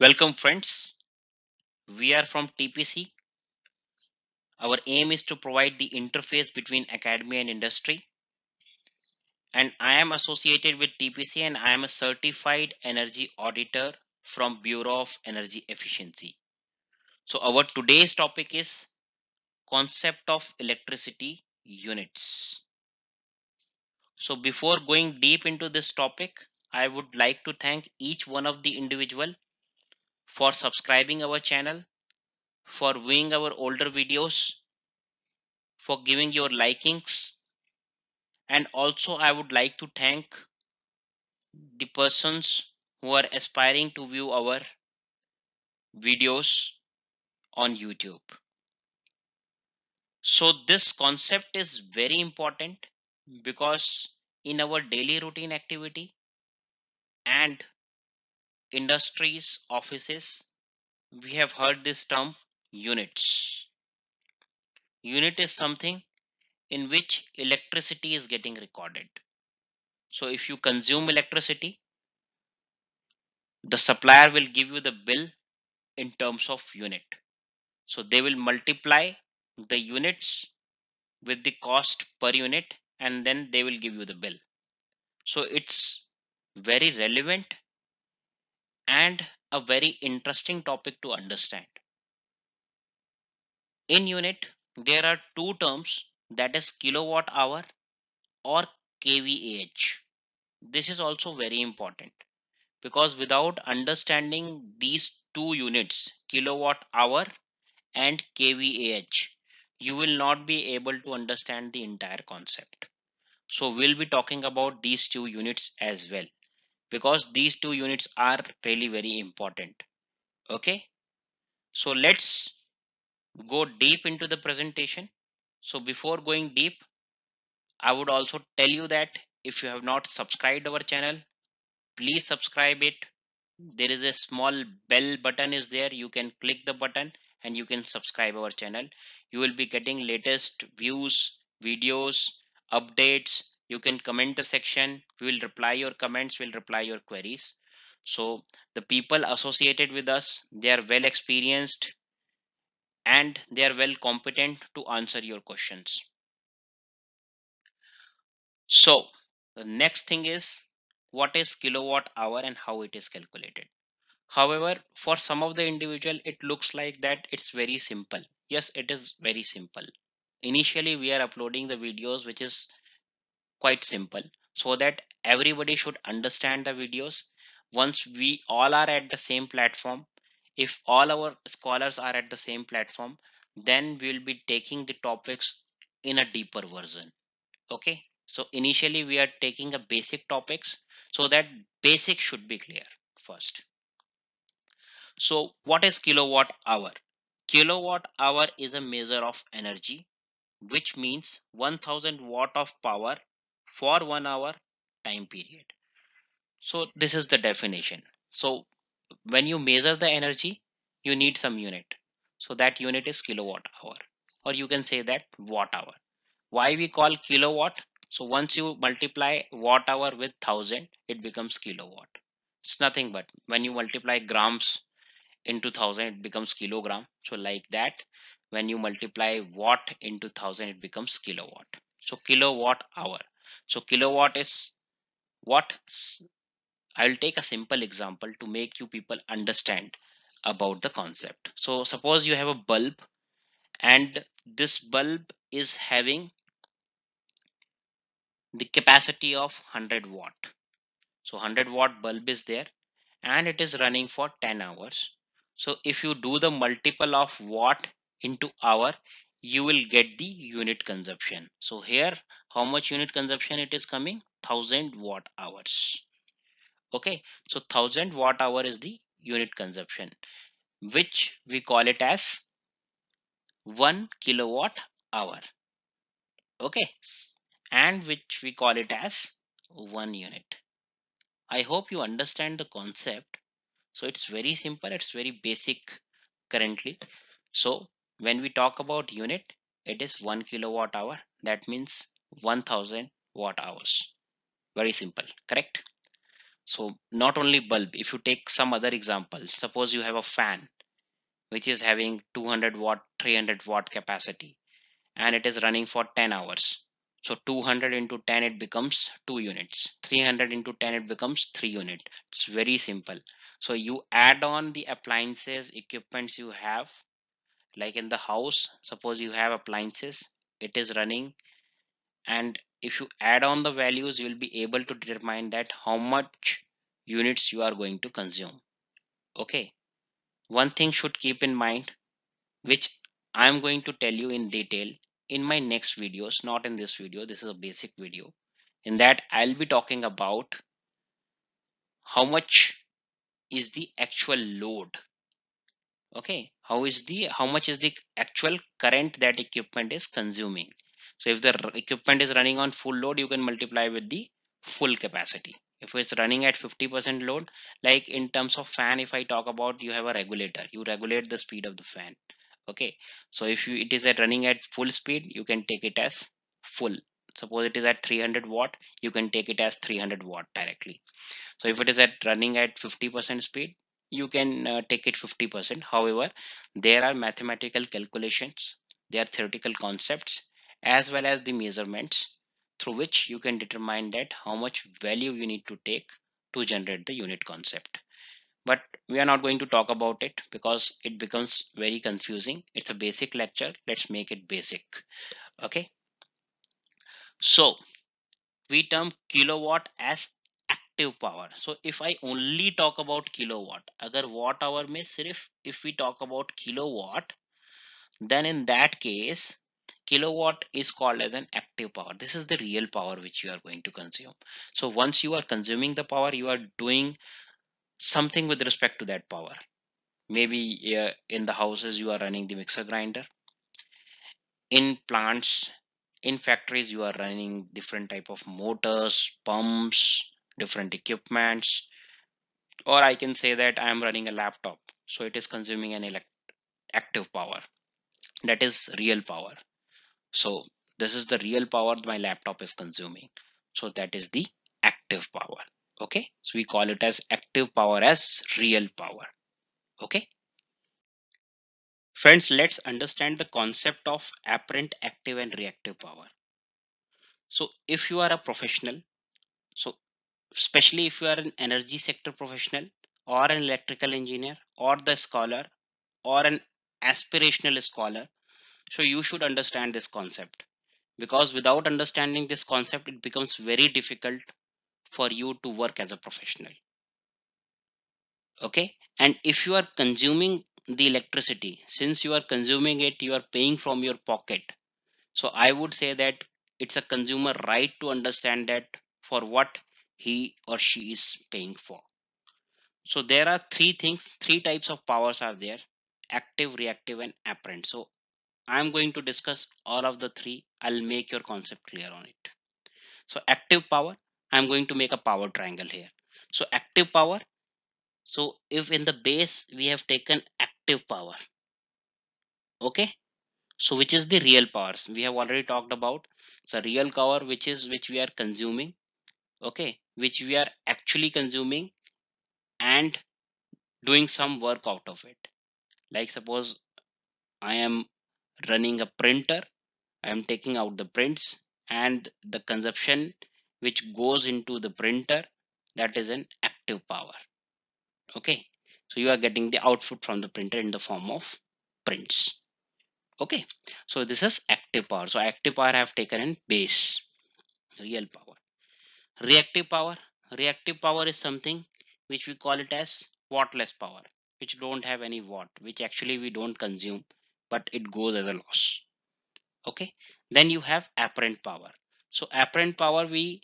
Welcome friends. We are from TPC. Our aim is to provide the interface between academia and industry. And I am associated with TPC and I am a certified energy auditor from Bureau of Energy Efficiency. So our today's topic is concept of electricity units. So before going deep into this topic, I would like to thank each one of the individual for subscribing our channel, for viewing our older videos, for giving your likings. And also I would like to thank the persons who are aspiring to view our videos on YouTube. So this concept is very important because in our daily routine activity and industries offices we have heard this term units. Unit is something in which electricity is getting recorded. So if you consume electricity the supplier will give you the bill in terms of unit. So they will multiply the units with the cost per unit and then they will give you the bill. So it's very relevant and a very interesting topic to understand in unit there are two terms that is kilowatt hour or kVAH. This is also very important because without understanding these two units kilowatt hour and kVAH you will not be able to understand the entire concept. So we'll be talking about these two units as well because these two units are really very important. Okay. So let's go deep into the presentation. So before going deep, I would also tell you that if you have not subscribed our channel, please subscribe it. There is a small bell button is there. You can click the button and you can subscribe our channel. You will be getting latest views, videos, updates. You can comment the section. We will reply your comments. We'll reply your queries. So the people associated with us, they are well experienced and they are well competent to answer your questions. So the next thing is what is kilowatt hour and how it is calculated. However, for some of the individual, it looks like that it's very simple. Yes, it is very simple. Initially, we are uploading the videos, which is quite simple so that everybody should understand the videos. Once we all are at the same platform, if all our scholars are at the same platform, then we'll be taking the topics in a deeper version. Okay. So initially we are taking a basic topics so that basic should be clear first. So what is kilowatt hour? Kilowatt hour is a measure of energy which means 1000 watt of power for one hour time period. So this is the definition. So when you measure the energy, you need some unit. So that unit is kilowatt hour or you can say that watt hour. Why we call kilowatt? So once you multiply watt hour with thousand, it becomes kilowatt. It's nothing but when you multiply grams into thousand, it becomes kilogram. So like that, when you multiply watt into thousand, it becomes kilowatt. So kilowatt hour. So kilowatt is what? I'll take a simple example to make you people understand about the concept. So suppose you have a bulb and this bulb is having the capacity of 100 watt so 100 watt bulb is there and it is running for 10 hours so if you do the multiple of watt into hour you will get the unit consumption so here how much unit consumption it is coming 1000 watt hours okay so 1000 watt hour is the unit consumption which we call it as 1 kilowatt hour okay and which we call it as one unit. I hope you understand the concept. So it's very simple. It's very basic currently. So when we talk about unit, it is one kilowatt hour. That means 1000 watt hours. Very simple, correct? so not only bulb if you take some other example suppose you have a fan which is having 200 watt 300 watt capacity and it is running for 10 hours so 200 into 10 it becomes 2 units 300 into 10 it becomes 3 unit it's very simple so you add on the appliances equipments you have like in the house suppose you have appliances it is running and if you add on the values you will be able to determine that how much units you are going to consume. Okay. One thing should keep in mind which i am going to tell you in detail in my next videos not in this video this is a basic video in that i'll be talking about how much is the actual load okay how is the how much is the actual current that equipment is consuming? So if the equipment is running on full load you can multiply with the full capacity. If it's running at 50 percent load like in terms of fan if i talk about you have a regulator. You regulate the speed of the fan. Okay so if you it is at running at full speed you can take it as full. Suppose it is at 300 watt you can take it as 300 watt directly. So if it is at running at 50 percent speed you can uh, take it 50 percent. However there are mathematical calculations there are theoretical concepts as well as the measurements through which you can determine that how much value you need to take to generate the unit concept. But we are not going to talk about it because it becomes very confusing. It's a basic lecture. Let's make it basic. Okay? So we term kilowatt as active power. So if i only talk about kilowatt agar watt hour mein sirf if we talk about kilowatt then in that case kilowatt is called as an active power. This is the real power which you are going to consume. So once you are consuming the power you are doing something with respect to that power. Maybe in the houses you are running the mixer grinder in plants in factories you are running different type of motors pumps different equipments. Or i can say that i am running a laptop so it is consuming an elect active power. That is real power. So this is the real power my laptop is consuming. So that is the active power okay? So we call it as active power as real power okay? Friends let's understand the concept of apparent active and reactive power. So if you are a professional so especially if you are an energy sector professional or an electrical engineer or the scholar or an aspirational scholar so you should understand this concept because without understanding this concept, it becomes very difficult for you to work as a professional. Okay. And if you are consuming the electricity, since you are consuming it, you are paying from your pocket. So I would say that it's a consumer right to understand that for what he or she is paying for. So there are three things, three types of powers are there active, reactive, and apparent. So I'm going to discuss all of the three. I'll make your concept clear on it. So active power, I'm going to make a power triangle here. So active power. So if in the base we have taken active power, okay. So which is the real powers? We have already talked about. So real power, which is which we are consuming, okay, which we are actually consuming and doing some work out of it. Like suppose I am running a printer I am taking out the prints and the consumption which goes into the printer that is an active power okay? So you are getting the output from the printer in the form of prints okay? So this is active power. So active power I have taken in base real power reactive power. Reactive power is something which we call it as wattless power which don't have any watt which actually we don't consume but it goes as a loss. Okay? Then you have apparent power. So apparent power we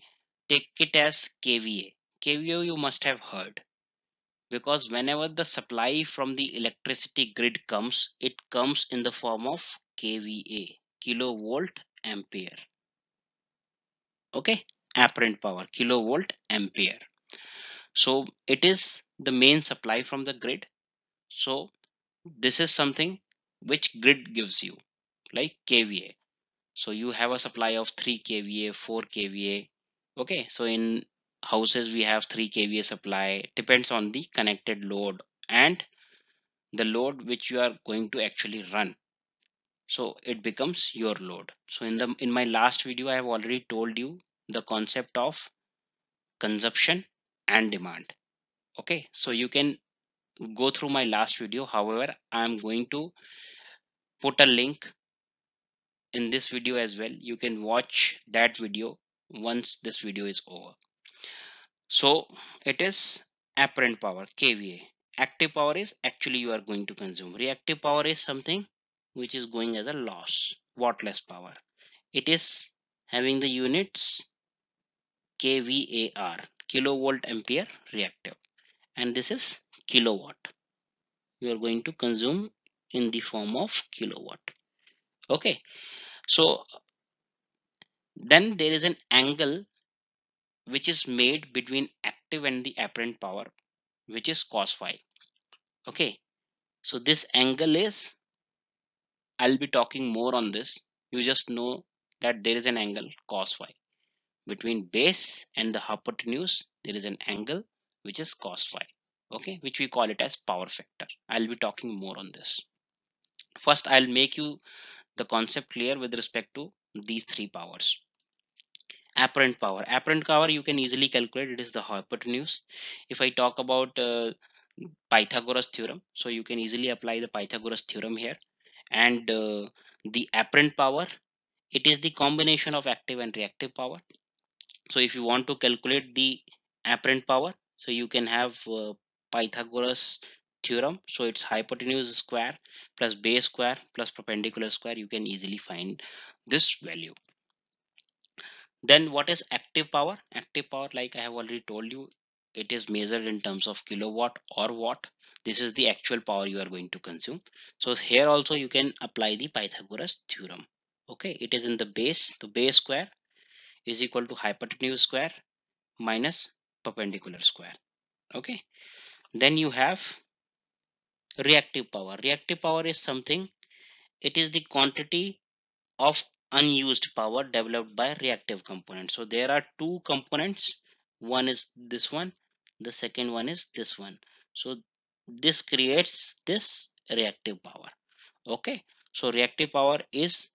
take it as kva kva you must have heard because whenever the supply from the electricity grid comes it comes in the form of kva kilovolt ampere. Okay apparent power kilovolt ampere. So it is the main supply from the grid. So this is something which grid gives you like kVA. So you have a supply of 3 kVA, 4 kVA. Okay, so in houses we have 3 kVA supply. Depends on the connected load and the load which you are going to actually run. So it becomes your load. So in the in my last video i have already told you the concept of consumption and demand. Okay so you can go through my last video. However i am going to put a link in this video as well. You can watch that video once this video is over. So it is apparent power kva active power is actually you are going to consume. Reactive power is something which is going as a loss wattless power. It is having the units kvar kilovolt ampere reactive. And this is kilowatt. You are going to consume in the form of kilowatt. Okay. So then there is an angle which is made between active and the apparent power which is cos phi. Okay. So this angle is i'll be talking more on this. You just know that there is an angle cos phi between base and the hypotenuse there is an angle which is cos phi okay which we call it as power factor. I'll be talking more on this. First i'll make you the concept clear with respect to these three powers. Apparent power. Apparent power you can easily calculate. It is the hypotenuse if i talk about uh, pythagoras theorem so you can easily apply the pythagoras theorem here. And uh, the apparent power it is the combination of active and reactive power so if you want to calculate the apparent power so you can have uh, Pythagoras theorem. So it's hypotenuse square plus base square plus perpendicular square. You can easily find this value. Then what is active power? Active power, like I have already told you, it is measured in terms of kilowatt or watt. This is the actual power you are going to consume. So here also you can apply the Pythagoras theorem. Okay, it is in the base. The base square is equal to hypotenuse square minus perpendicular square. Okay, then you have reactive power. Reactive power is something, it is the quantity of unused power developed by reactive component So there are two components. One is this one, the second one is this one. So this creates this reactive power. Okay, so reactive power is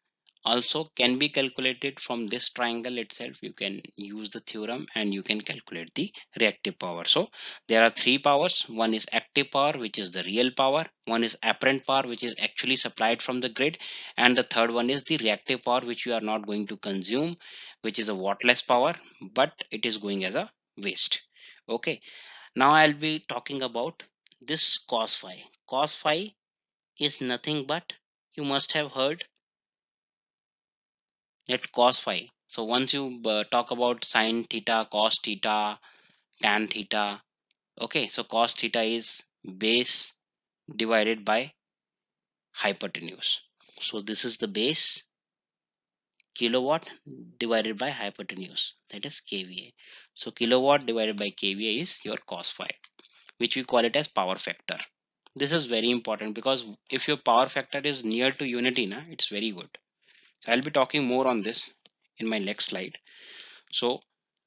also can be calculated from this triangle itself. You can use the theorem and you can calculate the reactive power. So there are three powers. One is active power which is the real power. One is apparent power which is actually supplied from the grid. And the third one is the reactive power which you are not going to consume which is a wattless power but it is going as a waste. Okay. Now i'll be talking about this cos phi. Cos phi is nothing but you must have heard at cos phi. So once you uh, talk about sine theta, cos theta, tan theta, okay, so cos theta is base divided by hypotenuse. So this is the base kilowatt divided by hypotenuse that is kVA. So kilowatt divided by kVA is your cos phi which we call it as power factor. This is very important because if your power factor is near to unity, na, it's very good. So I'll be talking more on this in my next slide. So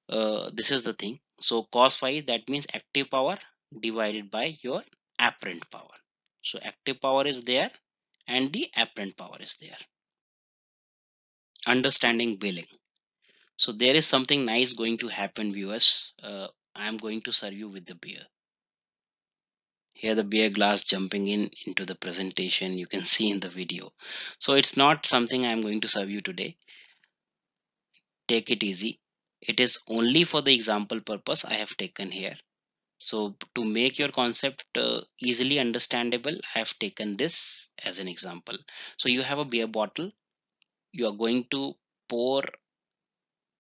uh, this is the thing. So cos phi that means active power divided by your apparent power. So active power is there and the apparent power is there. Understanding billing. So there is something nice going to happen viewers. Uh, I am going to serve you with the beer here the beer glass jumping in into the presentation you can see in the video. So it's not something i'm going to serve you today. Take it easy. It is only for the example purpose i have taken here. So to make your concept uh, easily understandable i have taken this as an example. So you have a beer bottle. You are going to pour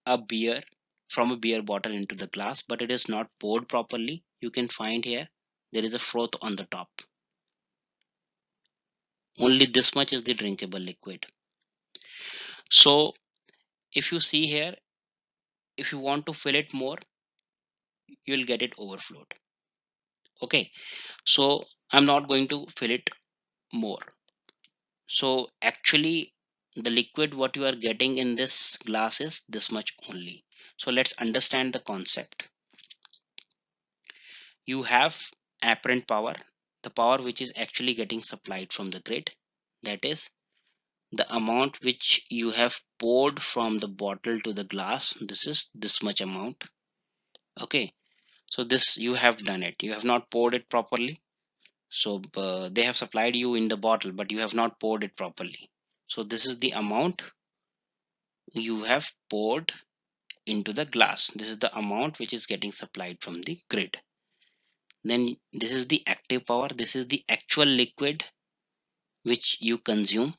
a beer from a beer bottle into the glass but it is not poured properly. You can find here there is a froth on the top. Only this much is the drinkable liquid. So if you see here if you want to fill it more you will get it overflowed. Okay? So i'm not going to fill it more. So actually the liquid what you are getting in this glass is this much only. So let's understand the concept. You have apparent power the power which is actually getting supplied from the grid. That is the amount which you have poured from the bottle to the glass. This is this much amount. Okay. So this you have done it. You have not poured it properly. So uh, they have supplied you in the bottle but you have not poured it properly. So this is the amount you have poured into the glass. This is the amount which is getting supplied from the grid then this is the active power this is the actual liquid which you consume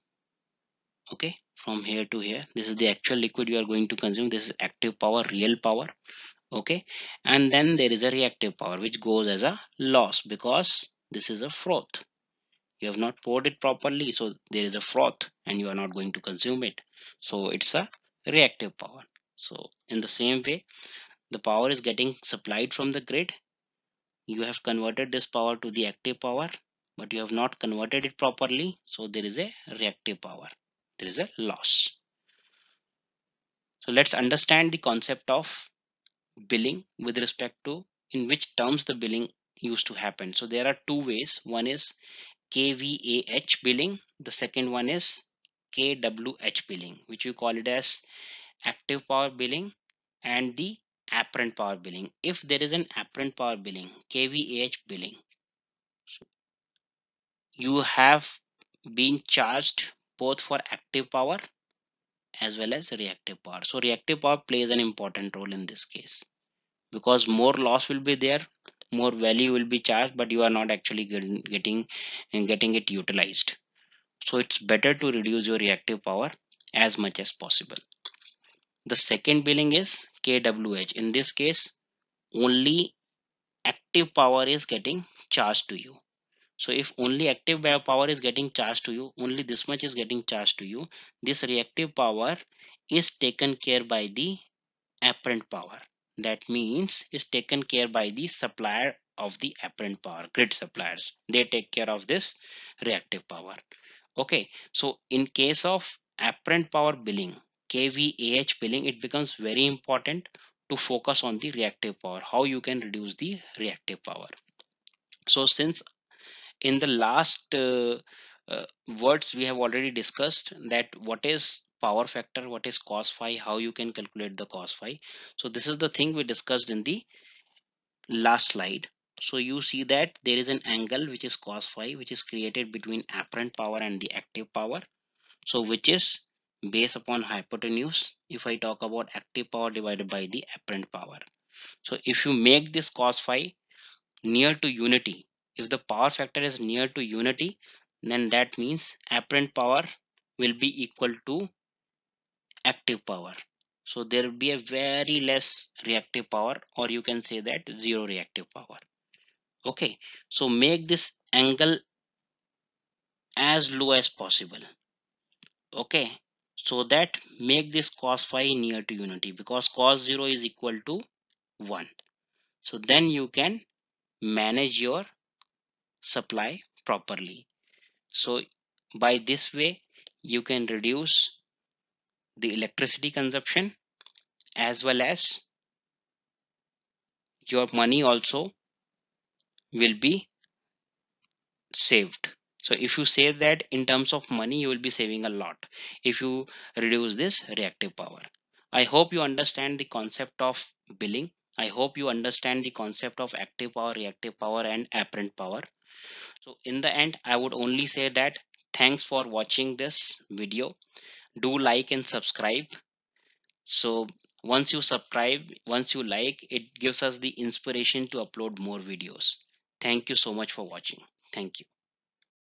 okay from here to here. This is the actual liquid you are going to consume. This is active power real power okay. And then there is a reactive power which goes as a loss because this is a froth. You have not poured it properly so there is a froth and you are not going to consume it. So it's a reactive power. So in the same way the power is getting supplied from the grid you have converted this power to the active power but you have not converted it properly so there is a reactive power. There is a loss. So let's understand the concept of billing with respect to in which terms the billing used to happen. So there are two ways. One is kvah billing. The second one is kwh billing which we call it as active power billing. And the apparent power billing. If there is an apparent power billing kvah billing you have been charged both for active power as well as reactive power. So reactive power plays an important role in this case because more loss will be there more value will be charged but you are not actually getting getting, getting it utilized. So it's better to reduce your reactive power as much as possible. The second billing is kwh in this case only active power is getting charged to you. So if only active power is getting charged to you only this much is getting charged to you this reactive power is taken care by the apparent power. That means is taken care by the supplier of the apparent power grid suppliers. They take care of this reactive power. Okay so in case of apparent power billing kvah billing it becomes very important to focus on the reactive power how you can reduce the reactive power. So since in the last uh, uh, words we have already discussed that what is power factor what is cos phi how you can calculate the cos phi. So this is the thing we discussed in the last slide. So you see that there is an angle which is cos phi which is created between apparent power and the active power. So which is based upon hypotenuse if i talk about active power divided by the apparent power. So if you make this cos phi near to unity if the power factor is near to unity then that means apparent power will be equal to active power. So there will be a very less reactive power or you can say that zero reactive power. Okay. So make this angle as low as possible. Okay so that make this cos phi near to unity because cos 0 is equal to 1 so then you can manage your supply properly. So by this way you can reduce the electricity consumption as well as your money also will be saved so if you say that in terms of money you will be saving a lot. If you reduce this reactive power. I hope you understand the concept of billing. I hope you understand the concept of active power reactive power and apparent power. So in the end i would only say that thanks for watching this video. Do like and subscribe. So once you subscribe once you like it gives us the inspiration to upload more videos. Thank you so much for watching. Thank you